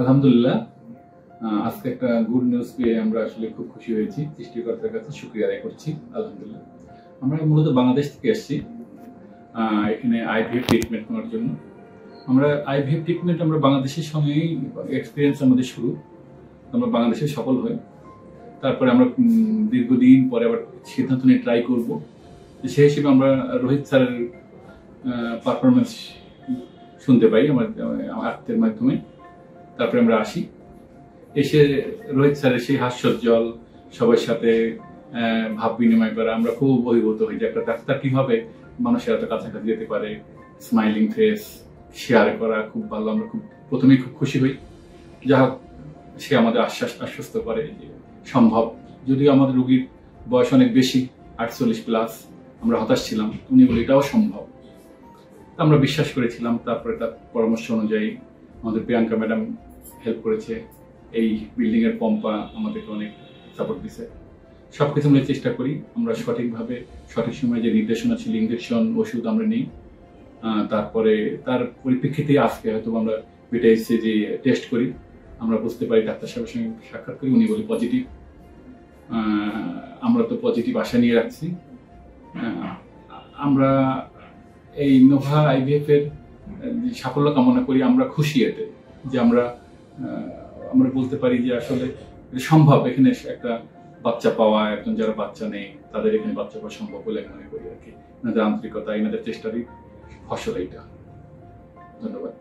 আলহামদুলিল্লাহ। আজকে একটা গুড নিউজ পেয়ে আমরা আসলে খুব খুশি হয়েছি। সৃষ্টিকর্তার কাছে শুক্রিয়া আদায় করছি, আলহামদুলিল্লাহ। আমরা মূলত বাংলাদেশ থেকে এসেছি এখানে আইভিএফ ট্রিটমেন্ট নেওয়ার জন্য। আমরা আইভিএফ ট্রিটমেন্ট আমরা বাংলাদেশের সঙ্গেই এক্সপিরিয়েন্স আমাদের শুরু। আমরা বাংলাদেশে সফল হই। তারপরে আমরা দীর্ঘদিন পরে আবার সিদ্ধান্ত নিয়ে ট্রাই করব। সেই হিসেবে আমরা রোহিত স্যারের পারফরমেন্স শুনতে পাই আমার আত্মের মাধ্যমে। তারপরে আমরা আসি। এসে রোহিত স্যারের সেই হাস্যজ্জ্বল সবার সাথে ভাব বিনিময় করা, আমরা খুব অভিভূত হই যে একটা ডাক্তার কীভাবে মানুষের এত কাছাকাছি যেতে পারে স্মাইলিং ফেস শেয়ার করা খুব ভালো, আমরা খুব, প্রথমেই খুব খুশি হই। যা হোক, সে আমাদের আশ্বাস, আশ্বস্ত করে যে সম্ভব। যদিও আমাদের রুগীর বয়স অনেক বেশি, আটচল্লিশ প্লাস আমরা হতাশ ছিলাম, উনি বলে এটাও সম্ভব। আমরা বিশ্বাস করেছিলাম, তারপরে তার পরামর্শ অনুযায়ী আমাদের প্রিয়াঙ্কা ম্যাডাম হেল্প করেছে। এই বিল্ডিং এর পম্পা আমাদেরকে অনেক সাপোর্ট দিছে। সব কিছু আমরা চেষ্টা করি, আমরা সঠিকভাবে, সঠিক সময়ে যে নির্দেশনা ছিল ইঞ্জেকশন ওষুধ আমরা নিই। তারপরে তার পরিপ্রেক্ষিতে আজকে হয়তো আমরা বিটা এসে যে টেস্ট করি, আমরা বুঝতে পারি, ডাক্তার সাহেবের সঙ্গে সাক্ষাৎ করি, উনি বলি পজিটিভ আমরা তো পজিটিভ আশা নিয়ে রাখছি। আমরা এই নোভা আইভিএফ এর সাফল্য কামনা করি, আমরা খুশি এতে যে আমরা আমরা বলতে পারি যে আসলে সম্ভব। এখানে একটা বাচ্চা পাওয়া, একজন যারা বাচ্চা নেই, তাদের এখানে বাচ্চা পাওয়া সম্ভব বলে মনে করি আর কি। এনাদের আন্তরিকতা, এনাদের চেষ্টারই ফসল এইটা। ধন্যবাদ।